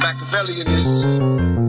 Machiavellianist.